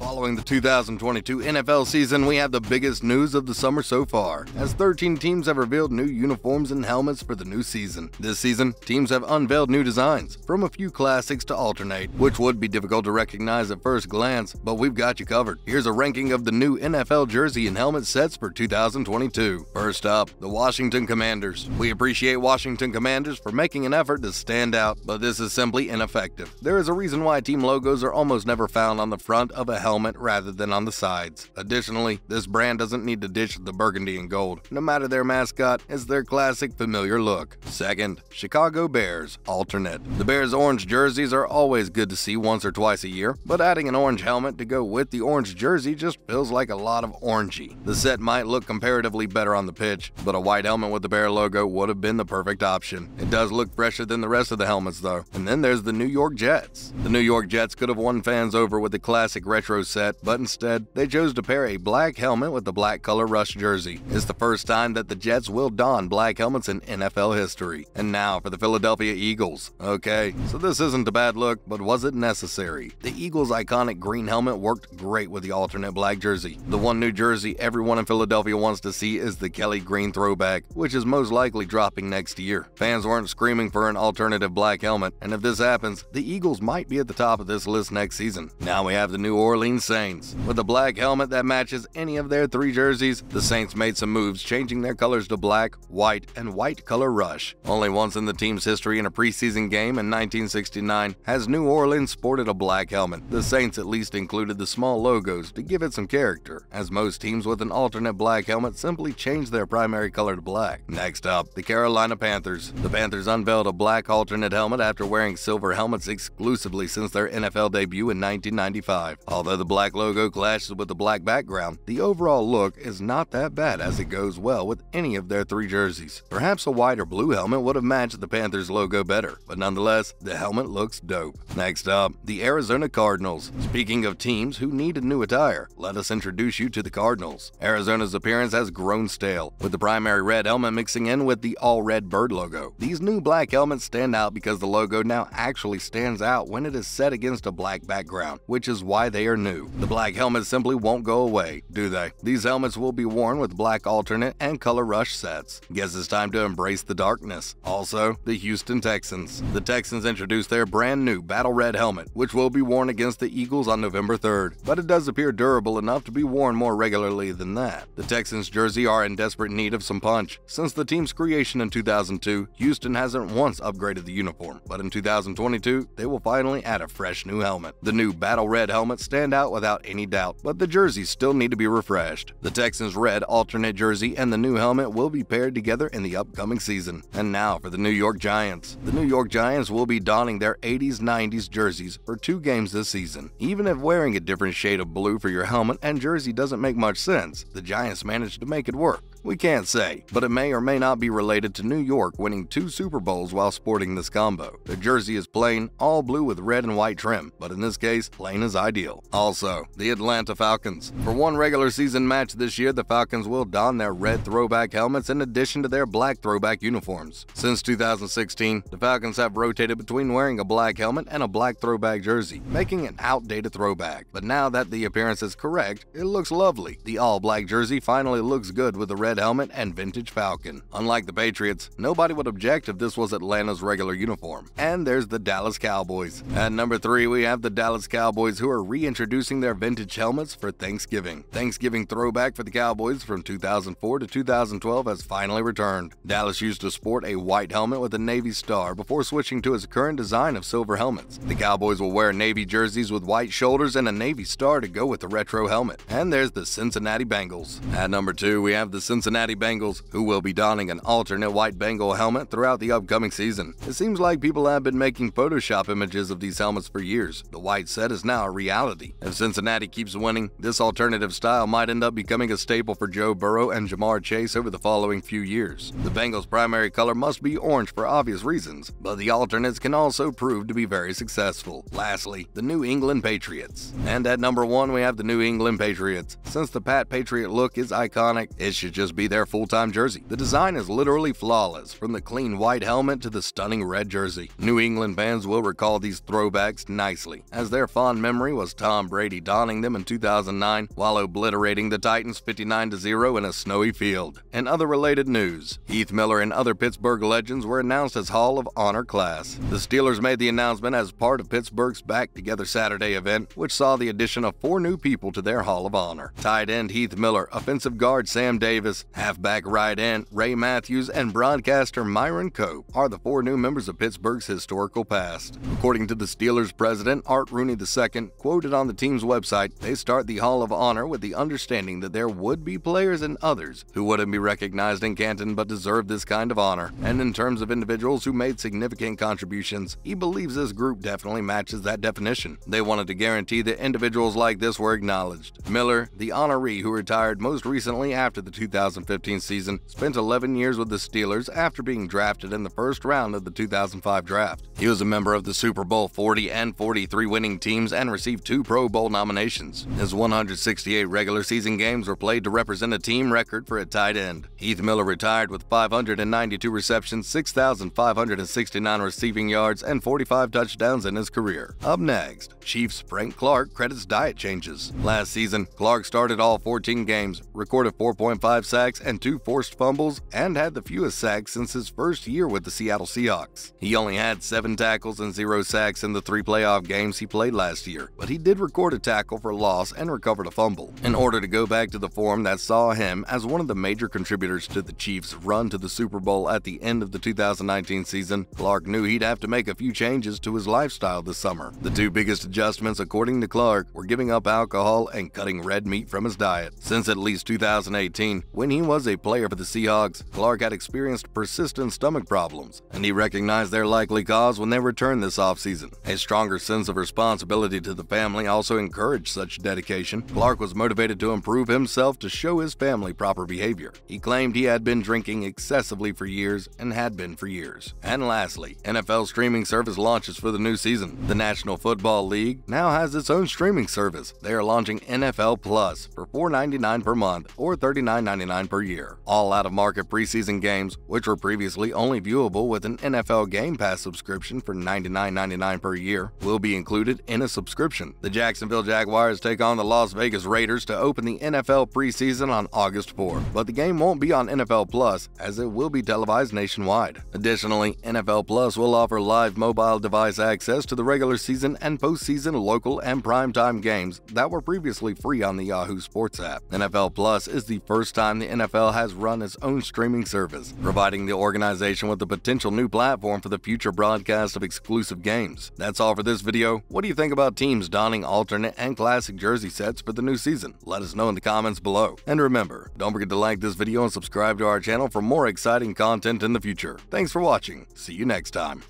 Following the 2022 NFL season, we have the biggest news of the summer so far, as 13 teams have revealed new uniforms and helmets for the new season. This season, teams have unveiled new designs, from a few classics to alternate, which would be difficult to recognize at first glance, but we've got you covered. Here's a ranking of the new NFL jersey and helmet sets for 2022. First up, the Washington Commanders. We appreciate Washington Commanders for making an effort to stand out, but this is simply ineffective. There is a reason why team logos are almost never found on the front of a helmet rather than on the sides. Additionally, this brand doesn't need to ditch the burgundy and gold. No matter their mascot, it's their classic familiar look. Second, Chicago Bears alternate. The Bears orange jerseys are always good to see once or twice a year, but adding an orange helmet to go with the orange jersey just feels like a lot of orangey. The set might look comparatively better on the pitch, but a white helmet with the Bear logo would have been the perfect option. It does look fresher than the rest of the helmets though. And then there's the New York Jets. The New York Jets could have won fans over with the classic retro set, but instead, they chose to pair a black helmet with the black color rush jersey. It's the first time that the Jets will don black helmets in NFL history. And now for the Philadelphia Eagles. Okay, so this isn't a bad look, but was it necessary? The Eagles' iconic green helmet worked great with the alternate black jersey. The one new jersey everyone in Philadelphia wants to see is the Kelly Green throwback, which is most likely dropping next year. Fans weren't screaming for an alternative black helmet, and if this happens, the Eagles might be at the top of this list next season. Now we have the New Orleans Saints. With a black helmet that matches any of their three jerseys, the Saints made some moves, changing their colors to black, white, and white color rush. Only once in the team's history in a preseason game in 1969 has New Orleans sported a black helmet. The Saints at least included the small logos to give it some character, as most teams with an alternate black helmet simply change their primary color to black. Next up, the Carolina Panthers. The Panthers unveiled a black alternate helmet after wearing silver helmets exclusively since their NFL debut in 1995. Although the black logo clashes with the black background, the overall look is not that bad as it goes well with any of their three jerseys. Perhaps a white or blue helmet would have matched the Panthers logo better, but nonetheless, the helmet looks dope. Next up, the Arizona Cardinals. Speaking of teams who needed new attire, let us introduce you to the Cardinals. Arizona's appearance has grown stale, with the primary red helmet mixing in with the all red bird logo. These new black helmets stand out because the logo now actually stands out when it is set against a black background, which is why they are new. The black helmets simply won't go away, do they? These helmets will be worn with black alternate and color rush sets. Guess it's time to embrace the darkness. Also, the Houston Texans. The Texans introduced their brand new battle red helmet, which will be worn against the Eagles on November 3rd, but it does appear durable enough to be worn more regularly than that. The Texans jersey are in desperate need of some punch. Since the team's creation in 2002, Houston hasn't once upgraded the uniform, but in 2022, they will finally add a fresh new helmet. The new battle red helmets stand out without any doubt, but the jerseys still need to be refreshed. The Texans red alternate jersey and the new helmet will be paired together in the upcoming season. And now for the New York Giants. The New York Giants will be donning their 80s 90s jerseys for two games this season. Even if wearing a different shade of blue for your helmet and jersey doesn't make much sense, the Giants managed to make it work. We can't say, but it may or may not be related to New York winning two Super Bowls while sporting this combo. The jersey is plain, all blue with red and white trim, but in this case, plain is ideal. Also, the Atlanta Falcons. For one regular season match this year, the Falcons will don their red throwback helmets in addition to their black throwback uniforms. Since 2016, the Falcons have rotated between wearing a black helmet and a black throwback jersey, making an outdated throwback. But now that the appearance is correct, it looks lovely. The all black jersey finally looks good with the red red helmet and vintage Falcon. Unlike the Patriots, nobody would object if this was Atlanta's regular uniform. And there's the Dallas Cowboys. At number 3, we have the Dallas Cowboys who are reintroducing their vintage helmets for Thanksgiving. Thanksgiving throwback for the Cowboys from 2004 to 2012 has finally returned. Dallas used to sport a white helmet with a Navy star before switching to its current design of silver helmets. The Cowboys will wear Navy jerseys with white shoulders and a Navy star to go with the retro helmet. And there's the Cincinnati Bengals. At number 2, we have the Cincinnati Cincinnati Bengals, who will be donning an alternate white Bengal helmet throughout the upcoming season. It seems like people have been making Photoshop images of these helmets for years. The white set is now a reality. If Cincinnati keeps winning, this alternative style might end up becoming a staple for Joe Burrow and Ja'Marr Chase over the following few years. The Bengals' primary color must be orange for obvious reasons, but the alternates can also prove to be very successful. Lastly, the New England Patriots. And at number one, we have the New England Patriots. Since the Pat Patriot look is iconic, it should just be their full-time jersey. The design is literally flawless, from the clean white helmet to the stunning red jersey. New England fans will recall these throwbacks nicely, as their fond memory was Tom Brady donning them in 2009 while obliterating the Titans 59-0 in a snowy field. In other related news, Heath Miller and other Pittsburgh legends were announced as Hall of Honor class. The Steelers made the announcement as part of Pittsburgh's Back Together Saturday event, which saw the addition of four new people to their Hall of Honor. Tight end Heath Miller, offensive guard Sam Davis, halfback right end Ray Mathews, and broadcaster Myron Cope are the four new members of Pittsburgh's historical past. According to the Steelers president, Art Rooney II, quoted on the team's website, they start the Hall of Honor with the understanding that there would be players and others who wouldn't be recognized in Canton but deserve this kind of honor. And in terms of individuals who made significant contributions, he believes this group definitely matches that definition. They wanted to guarantee that individuals like this were acknowledged. Miller, the honoree who retired most recently after the 2015 season, spent 11 years with the Steelers after being drafted in the first round of the 2005 draft. He was a member of the Super Bowl 40 and 43 winning teams and received two Pro Bowl nominations. His 168 regular season games were played to represent a team record for a tight end. Heath Miller retired with 592 receptions, 6,569 receiving yards, and 45 touchdowns in his career. Up next, Chiefs Frank Clark credits diet changes. Last season, Clark started all 14 games, recorded 4.5 sacks and two forced fumbles, and had the fewest sacks since his first year with the Seattle Seahawks. He only had seven tackles and zero sacks in the three playoff games he played last year, but he did record a tackle for loss and recovered a fumble. In order to go back to the form that saw him as one of the major contributors to the Chiefs' run to the Super Bowl at the end of the 2019 season, Clark knew he'd have to make a few changes to his lifestyle this summer. The two biggest adjustments, according to Clark, were giving up alcohol and cutting red meat from his diet. Since at least 2018, when he was a player for the Seahawks, Clark had experienced persistent stomach problems, and he recognized their likely cause when they returned this offseason. A stronger sense of responsibility to the family also encouraged such dedication. Clark was motivated to improve himself to show his family proper behavior. He claimed he had been drinking excessively for years and had been for years. And lastly, NFL streaming service launches for the new season. The National Football League now has its own streaming service. They are launching NFL Plus for $4.99 per month or $39.99 per year. All out of market preseason games, which were previously only viewable with an NFL Game Pass subscription for $99.99 per year, will be included in a subscription. The Jacksonville Jaguars take on the Las Vegas Raiders to open the NFL preseason on August 4, but the game won't be on NFL Plus as it will be televised nationwide. Additionally, NFL Plus will offer live mobile device access to the regular season and postseason local and primetime games that were previously free on the Yahoo Sports app. NFL Plus is the first time the NFL has run its own streaming service, providing the organization with a potential new platform for the future broadcast of exclusive games. That's all for this video. What do you think about teams donning alternate and classic jersey sets for the new season? Let us know in the comments below. And remember, don't forget to like this video and subscribe to our channel for more exciting content in the future. Thanks for watching. See you next time.